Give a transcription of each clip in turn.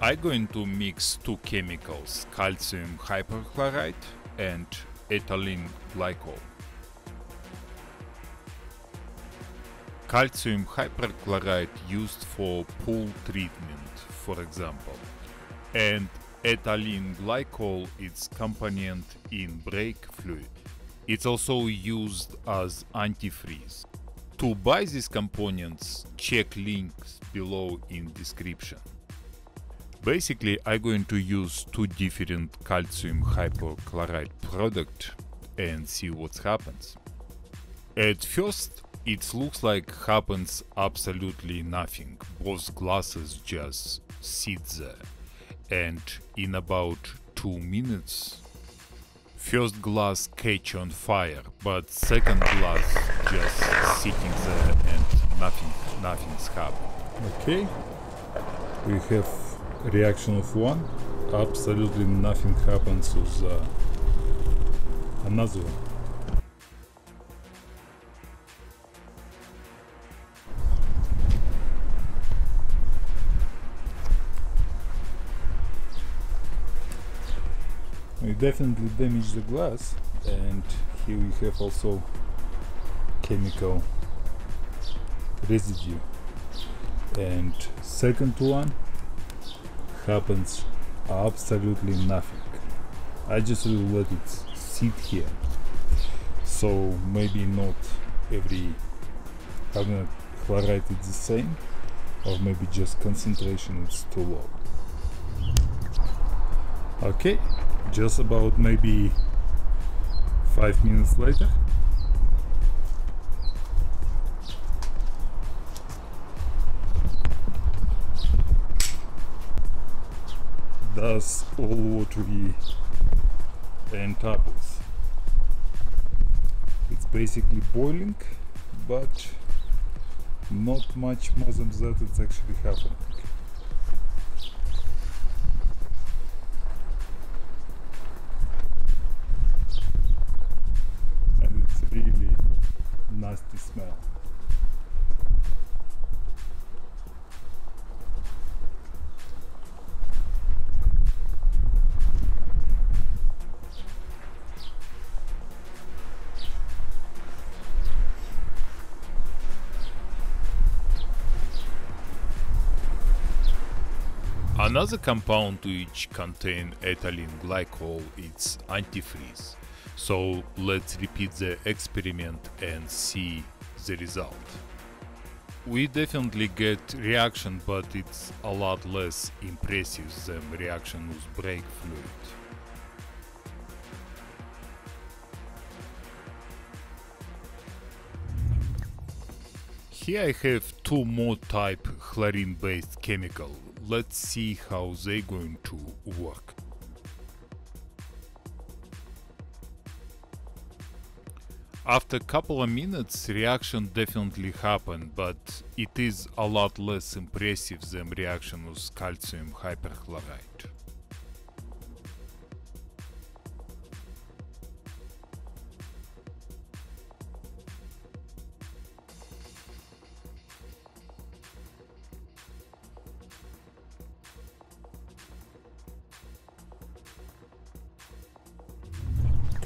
I'm going to mix two chemicals, calcium hypochlorite and ethylene glycol. Calcium hypochlorite used for pool treatment, for example, and ethylene glycol is component in brake fluid. It's also used as antifreeze. To buy these components, check links below in description. Basically, I'm going to use two different calcium hypochlorite product and see what happens. At first, it looks like happens absolutely nothing. Both glasses just sit there. And in about two minutes, first glass catch on fire, but second glass just sitting there and nothing, nothing's happened. Okay, we have reaction of one, absolutely nothing happens with uh, another one. We definitely damage the glass and here we have also chemical residue and second one happens absolutely nothing. I just will let it sit here. So maybe not every carbonate chloride is the same or maybe just concentration is too low. Okay, just about maybe five minutes later does all watery and apples. It's basically boiling, but not much more than that it's actually happening. Another compound which contain ethylene glycol is antifreeze. So let's repeat the experiment and see the result. We definitely get reaction but it's a lot less impressive than reaction with brake fluid. Here I have two more type chlorine based chemical let's see how they're going to work. After a couple of minutes reaction definitely happened, but it is a lot less impressive than reaction with calcium hypochlorite.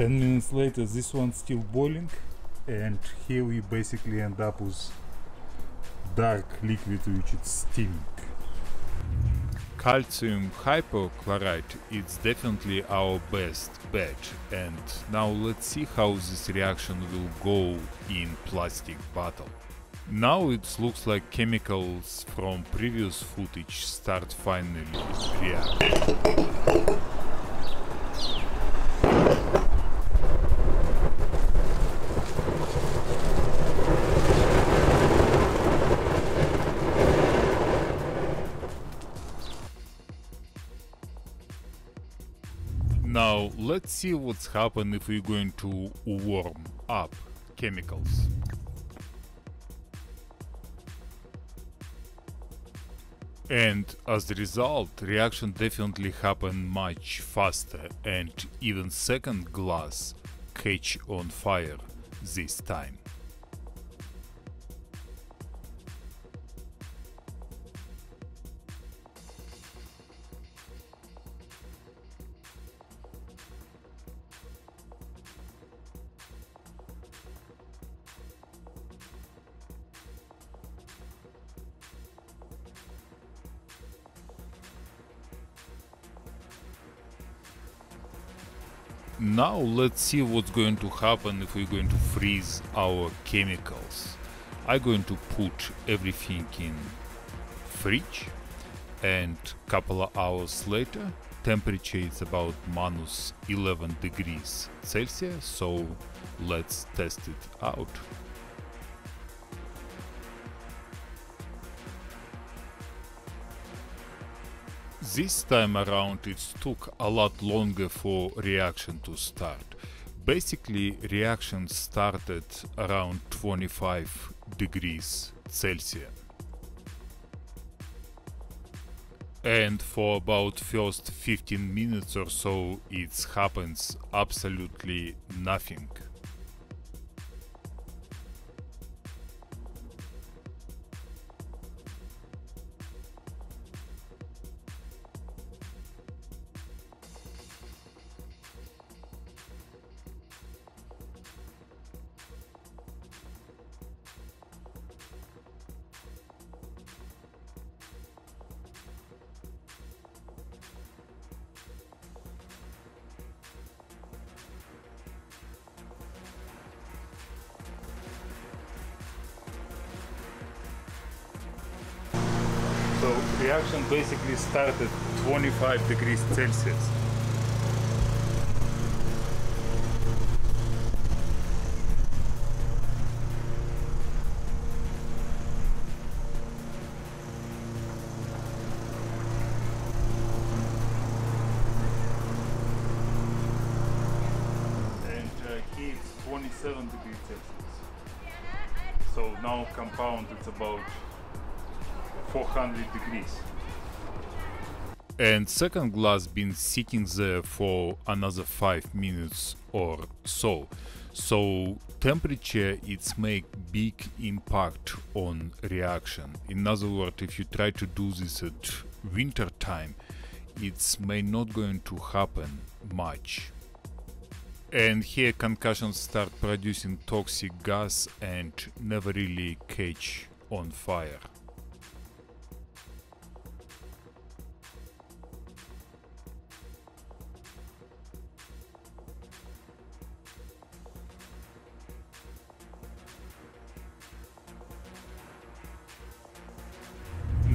10 minutes later this one's still boiling and here we basically end up with dark liquid which is steaming. Calcium hypochlorite is definitely our best bet and now let's see how this reaction will go in plastic bottle. Now it looks like chemicals from previous footage start finally react. Now let's see what's happen if we're going to warm up chemicals. And as a result, reaction definitely happened much faster and even second glass catch on fire this time. Now let's see what's going to happen if we're going to freeze our chemicals. I'm going to put everything in fridge and couple of hours later temperature is about minus 11 degrees Celsius so let's test it out. This time around it took a lot longer for reaction to start. Basically reaction started around 25 degrees Celsius. And for about first 15 minutes or so it happens absolutely nothing. Reaction basically started 25 degrees Celsius. And uh, it's 27 degrees Celsius. So now compound it's about 400 degrees. And second glass been sitting there for another 5 minutes or so. So temperature it's make big impact on reaction. In other words, if you try to do this at winter time, it's may not going to happen much. And here concussions start producing toxic gas and never really catch on fire.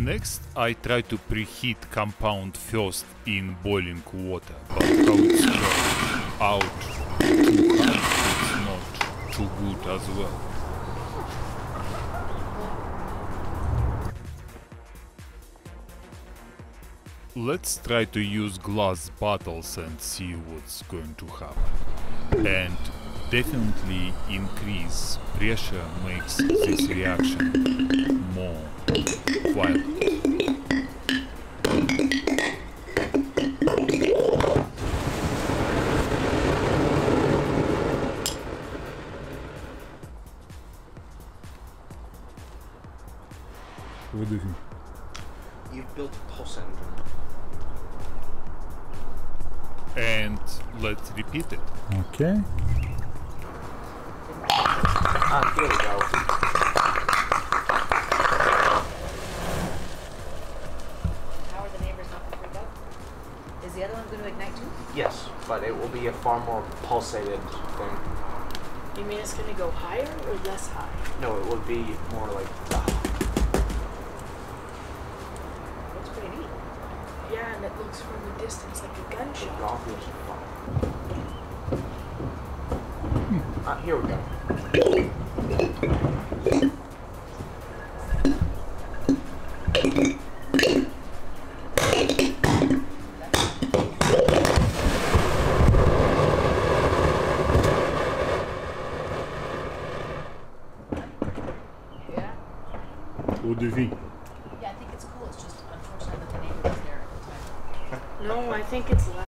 Next, I try to preheat compound first in boiling water, but how out too it's not too good as well. Let's try to use glass bottles and see what's going to happen. And definitely increase pressure makes this reaction more violent. What do you think? You've built a pulse engine. And let's repeat it. Okay. Ah, here we go. How are the neighbors not gonna out? Is the other one going to ignite too? Yes, but it will be a far more pulsated thing. You mean it's gonna go higher or less high? No, it will be more like ah, Looks pretty neat. Yeah, and it looks from a distance like a it gunshot. obvious fun. Ah, here we go. eau de vie. Yeah, I think it's cool. It's just unfortunate that the name was there at the time. No, I think it's